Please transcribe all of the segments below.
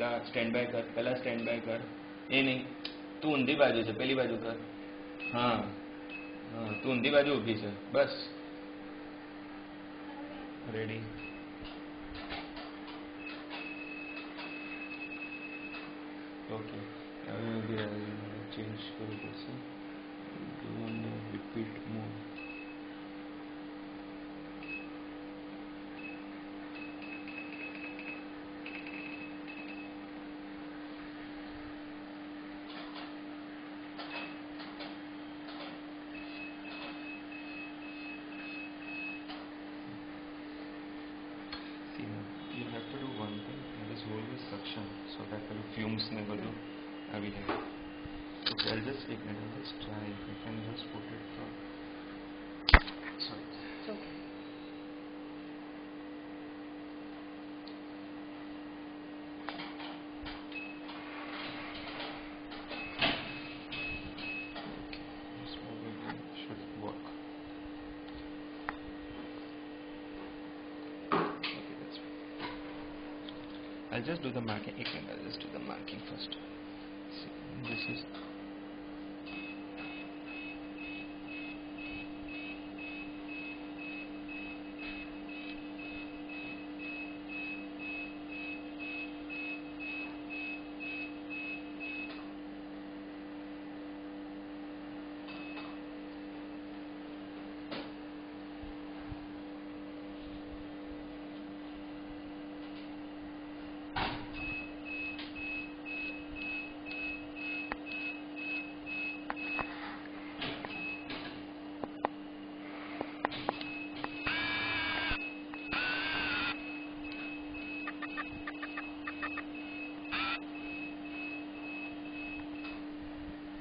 ના પેલા stand by કર પેલા સ્ટેન્ડ બાય કર એ નહીં તું ઊંધી બાજુ છે પેલી બાજુ કર હા હા તું ઊંધી બાજુ ઊભી છે બસ રેડી ઓકે હવે ચેન્જ કરવું પડશે ડુ અને repeat mode reasonable to uh, behave. Okay, I'll just take it, I'll just try if I can just put it from I'll just do the marking. minute, I'll just do the marking first. See, this is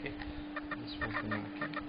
okay. This was the.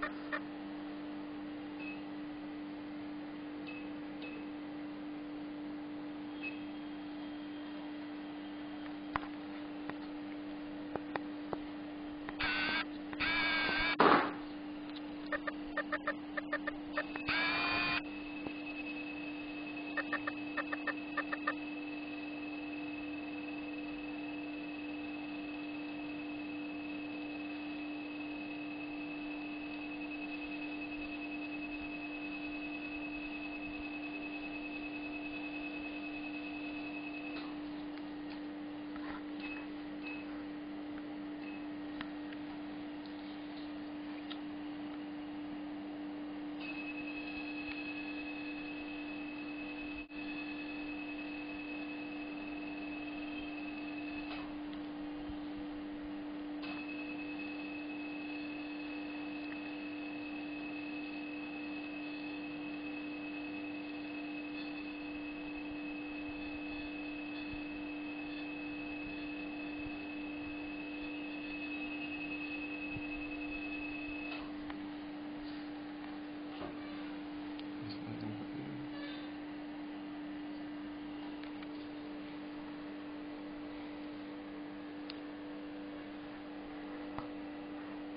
This one then copy.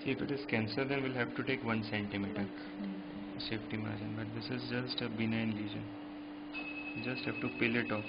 See, if it is cancer, then we'll have to take one centimeter hmm. safety margin. But this is just a benign lesion. You just have to peel it off.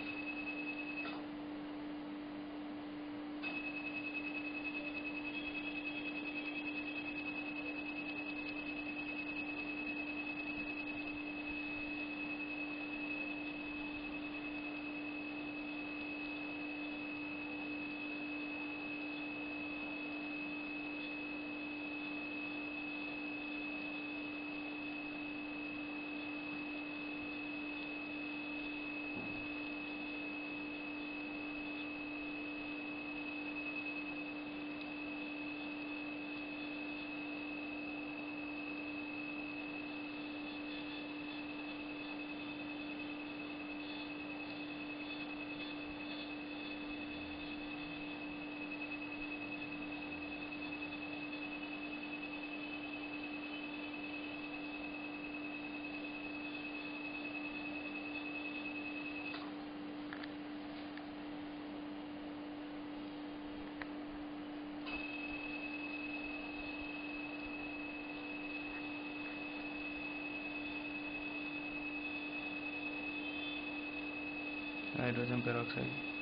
Hydrogen peroxide.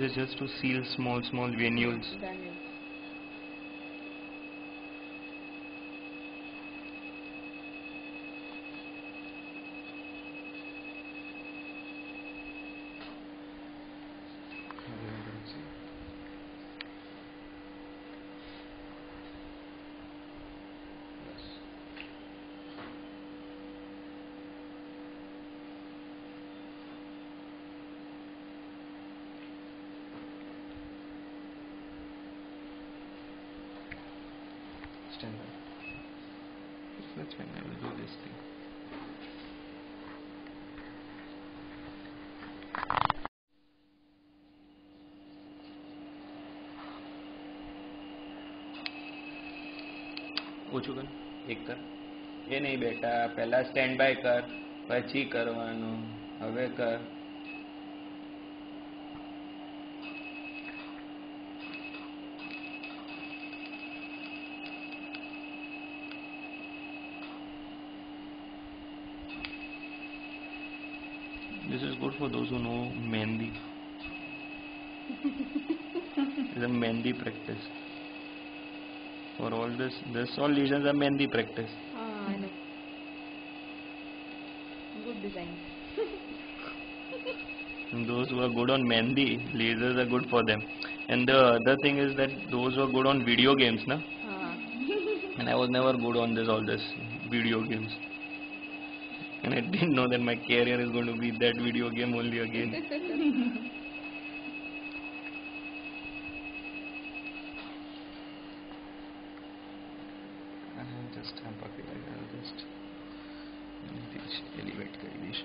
Is just to seal small small venules. Granules. That's. I will do this thing. ઓછું કર એક કર એ નહીં બેટા, પહેલા stand by કર, પછી કરવાનું હવે કર This is good for those who know Mehndi. it's a Mehndi practice. For all this, this all lesions are Mehndi practice. Ah, I know. Good design. Those who are good on Mehndi, lasers are good for them. And the other thing is that those who are good on video games, na? Ah. And I was never good on this all this video games and I didn't know that my career is going to be that video game only again. just हम पकड़ा गया just Nitish elevate कर दीश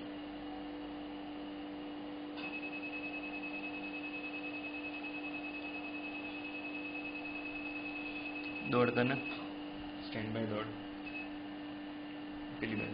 दौड़ करना stand by दौड़ पिली by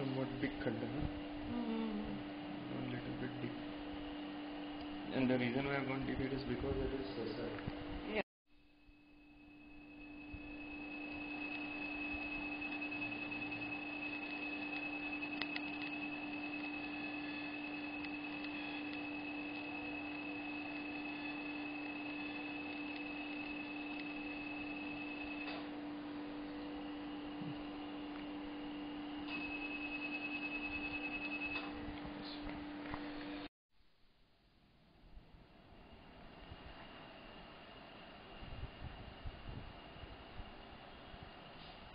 somewhat big khadda, huh? Hmm. A little bit deep. And the reason why I've gone deep it is because it is sessile.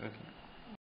Okay.